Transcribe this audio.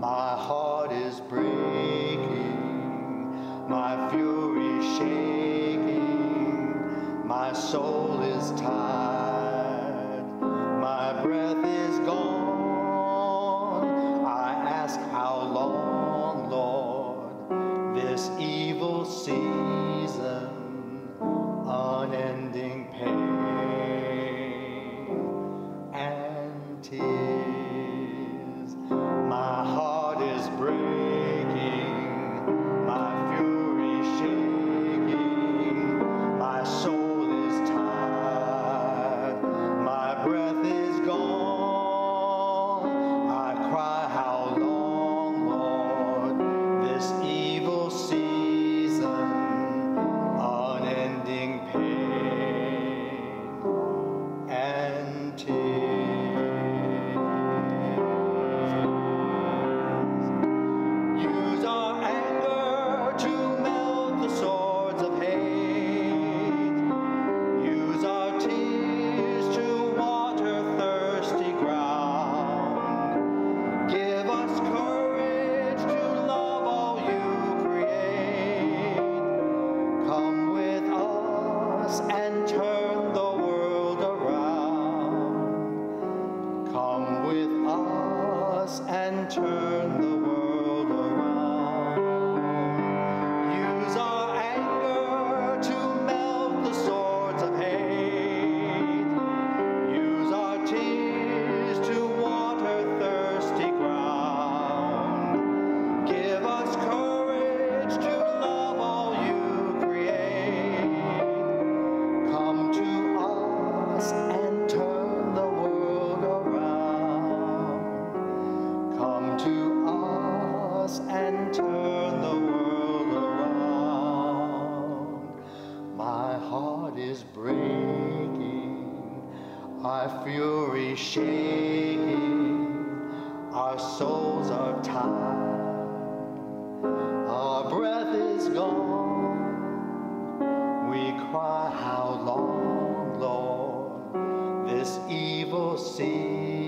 My heart is breaking, my fury shaking, my soul is tired, my breath is gone. I ask how long, Lord, this evil season, unending pain. This us and turn the world our fury shaking, our souls are tired, our breath is gone. We cry, How long, Lord, this evil season?